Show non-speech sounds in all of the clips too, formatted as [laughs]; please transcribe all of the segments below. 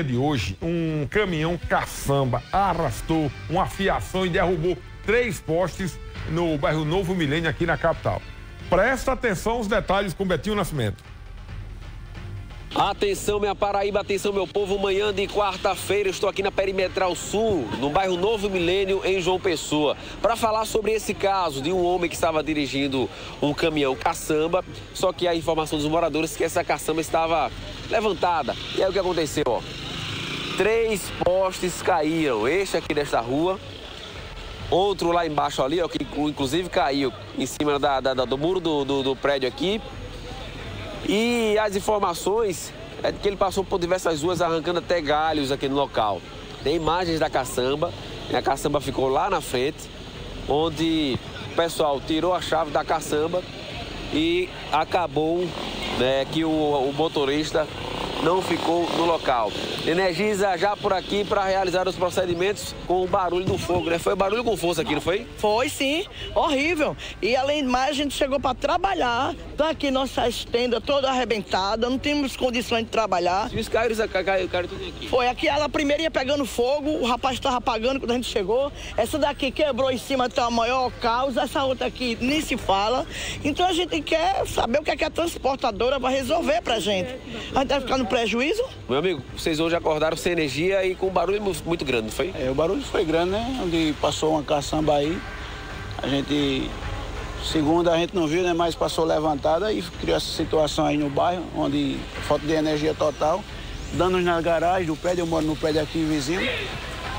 de hoje, um caminhão caçamba arrastou uma fiação e derrubou três postes no bairro Novo Milênio, aqui na capital. Presta atenção aos detalhes com Betinho Nascimento. Atenção, minha Paraíba, atenção, meu povo. Manhã de quarta-feira, estou aqui na Perimetral Sul, no bairro Novo Milênio, em João Pessoa, para falar sobre esse caso de um homem que estava dirigindo um caminhão caçamba. Só que a informação dos moradores é que essa caçamba estava levantada. E aí o que aconteceu? Ó? Três postes caíram. Este aqui desta rua, outro lá embaixo ali, ó, que inclusive caiu em cima da, da, do muro do, do, do prédio aqui. E as informações é que ele passou por diversas ruas arrancando até galhos aqui no local. Tem imagens da caçamba, a caçamba ficou lá na frente, onde o pessoal tirou a chave da caçamba e acabou né, que o, o motorista não ficou no local. Energisa já por aqui para realizar os procedimentos com o barulho do fogo, né? Foi barulho com força aqui, não foi? Foi sim, horrível. E além de mais, a gente chegou para trabalhar, tá aqui nossa estenda toda arrebentada, não tínhamos condições de trabalhar. E os caíram, caíram, caíram tudo aqui? Foi, aqui ela primeiro ia pegando fogo, o rapaz estava apagando quando a gente chegou. Essa daqui quebrou em cima, tá a maior causa, essa outra aqui nem se fala. Então a gente quer saber o que, é que a transportadora vai resolver pra gente. A gente vai ficar no prejuízo? Meu amigo, vocês hoje acordaram sem energia e com um barulho muito grande, não foi? É, o barulho foi grande, né? Onde passou uma caçamba aí. A gente, segunda a gente não viu, né? Mas passou levantada e criou essa situação aí no bairro, onde falta de energia total. Danos na garagem do prédio, eu moro no prédio aqui vizinho.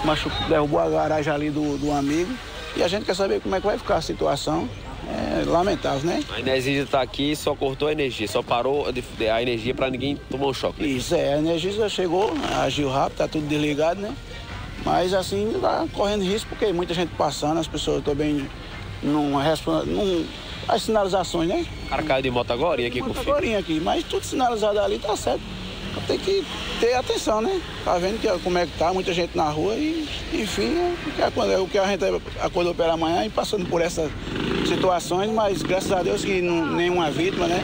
Mas derrubou a garagem ali do, do amigo. E a gente quer saber como é que vai ficar a situação é lamentável, né? A Energisa está aqui só cortou a energia, só parou a energia para ninguém tomar um choque. Né? Isso, é. A Energisa chegou, agiu rápido, tá tudo desligado, né? Mas assim, tá correndo risco porque muita gente passando, as pessoas também não respondem. As sinalizações, né? O cara caiu de moto agora e aqui moto com agora aqui, mas tudo sinalizado ali tá certo. Tem que ter atenção, né? Tá vendo que, como é que tá, muita gente na rua e, enfim, é o que a gente acordou pela manhã e passando por essa situações, mas graças a Deus que não, nenhuma vítima, né?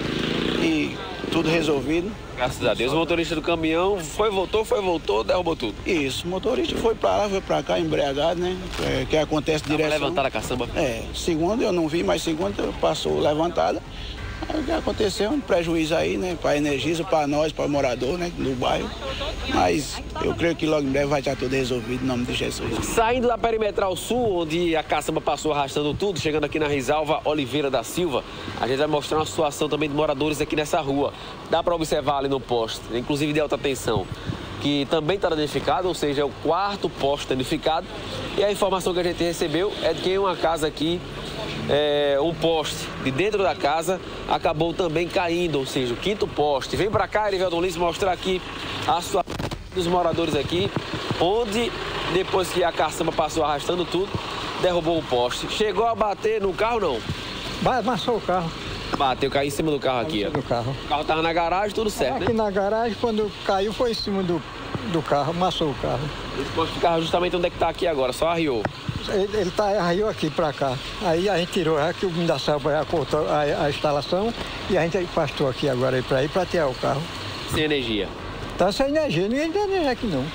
E tudo resolvido. Graças a Deus. O motorista do caminhão foi, voltou, foi, voltou, derrubou tudo. Isso, o motorista foi para lá, foi para cá, embriagado, né? É, que acontece direto. levantar a caçamba? É, segundo eu não vi, mas segundo passou levantada. O que aconteceu, um prejuízo aí, né? Para a Energisa, para nós, para o morador, né? Do bairro. Mas eu creio que logo em breve vai estar tudo resolvido em nome de Jesus. Saindo da Perimetral Sul, onde a caçamba passou arrastando tudo, chegando aqui na Risalva Oliveira da Silva, a gente vai mostrar uma situação também de moradores aqui nessa rua. Dá para observar ali no poste, inclusive de alta tensão que também está danificado, ou seja, é o quarto poste danificado. E a informação que a gente recebeu é de que em uma casa aqui é, um poste de dentro da casa acabou também caindo, ou seja, o quinto poste. Vem para cá, Eriveldo Lins, mostrar aqui a situação dos moradores aqui, onde depois que a caçamba passou arrastando tudo, derrubou o poste. Chegou a bater no carro, não? Amassou o carro. Bateu, caiu em cima do carro aqui, ó. Do carro. O carro tava na garagem, tudo certo, Aqui né? na garagem, quando caiu, foi em cima do, do carro, amassou o carro. Esse poste de carro justamente onde é que tá aqui agora, só arriou. Ele, ele tá, arriou aqui para cá. Aí a gente tirou, que o Mindaçal já cortou a, a, instalação e a gente afastou aqui agora para ir para tirar o carro. Sem energia. Tá sem energia, ninguém tem energia aqui não.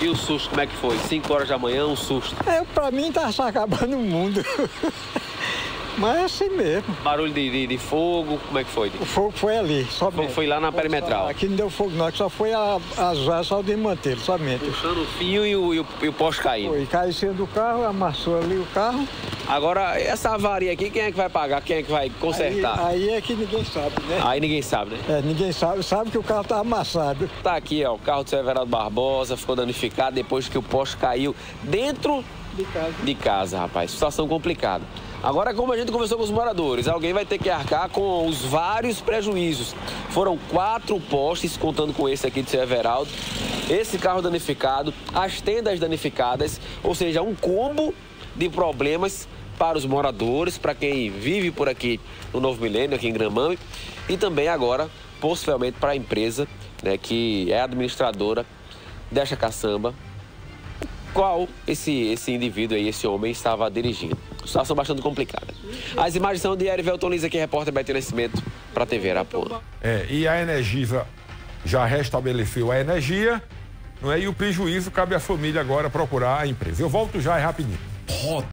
E o susto, como é que foi? 5 horas da manhã, um susto. É, para mim tá se acabando o mundo. [laughs] Mas é assim mesmo. Barulho de, de, de, fogo, como é que foi? O fogo foi ali, só. O fogo foi lá na perimetral. Aqui não deu fogo não, só foi a, as só o desmantelo, somente. Puxando o fio e o, e o, e o poste caindo. Foi, caiu em cima do carro, amassou ali o carro. Agora, essa avaria aqui, quem é que vai pagar? Quem é que vai consertar? Aí, aí é que ninguém sabe, né? Aí ninguém sabe, né? É, ninguém sabe, sabe que o carro tá amassado. Tá aqui, ó, o carro do Severado Barbosa ficou danificado depois que o poste caiu dentro de casa. De casa, rapaz. Situação complicada. Agora, como a gente conversou com os moradores, alguém vai ter que arcar com os vários prejuízos. Foram quatro postes, contando com esse aqui de seu Everaldo, esse carro danificado, as tendas danificadas, ou seja, um combo de problemas para os moradores, para quem vive por aqui no Novo Milênio, aqui em Gramame, e também agora, possivelmente, para a empresa, né, que é administradora desta caçamba, qual esse, esse indivíduo aí, esse homem, estava dirigindo. Situação bastante complicada. As imagens são de Erivelton Lins, aqui, repórter Beto Nascimento, para a TV Arapuã. É, e a Energisa já restabeleceu a energia não é? E o prejuízo cabe à família agora procurar a empresa. Eu volto já é rapidinho. Roda